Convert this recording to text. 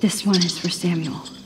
This one is for Samuel.